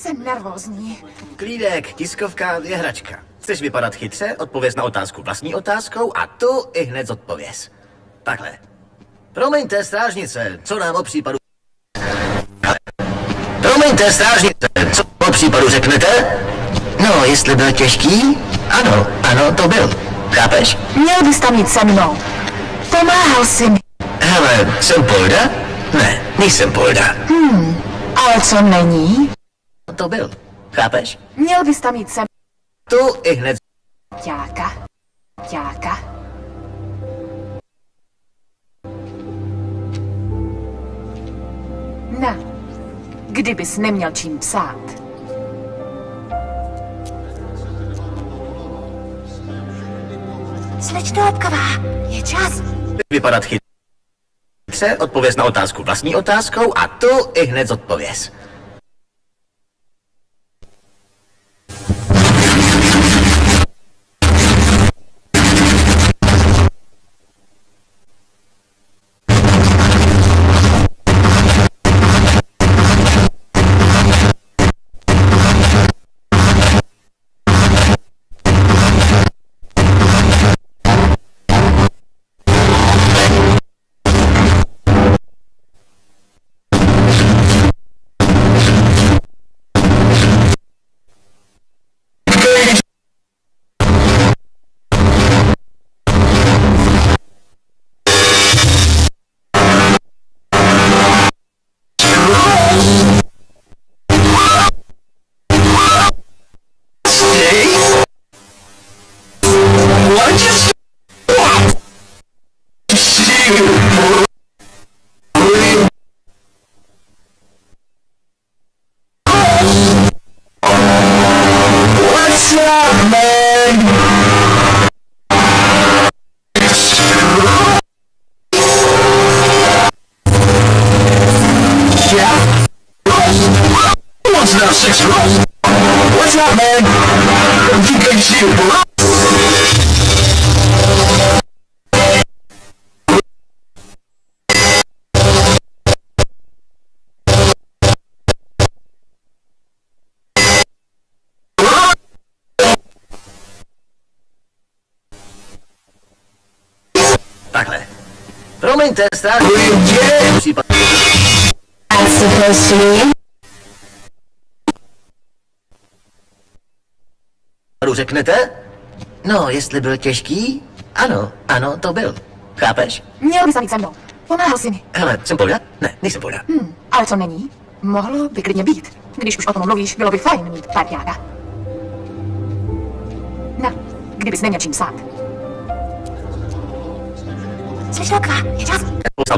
Jsem nervózní. Klídek, tiskovka je hračka. Chceš vypadat chytře, odpověz na otázku vlastní otázkou a tu i hned zodpověz. Takhle. Promiňte, strážnice, co nám o případu... Promiňte, strážnice, co o případu řeknete? No, jestli byl těžký? Ano, ano, to byl. Chápeš? Měl bys tam jít se mnou. Pomáhal jsi mi. Hele, jsem Polda? Ne, nejsem Polda. Ale co není? To byl. Chápeš? Měl bys tam jít se Tu i hned Ťáka. Ťáka. Na. Kdybys neměl čím psát. Slečno Lepková, je čas. vypadat chytře, odpověz na otázku vlastní otázkou a tu i hned zodpověz. What's up, man? You can see bro. Promiňte, supposed to leave? řeknete? No, jestli byl těžký? Ano, ano, to byl. Chápeš? Měl bys tam jít se mnou. Pomáhal jsi mi. Hele, jsem Polda? Ne, nejsem Polda. Hm, ale co není? Mohlo by klidně být. Když už o tom mluvíš, bylo by fajn mít parťáka. Na, kdybys neměl čím psát. 这是可，这。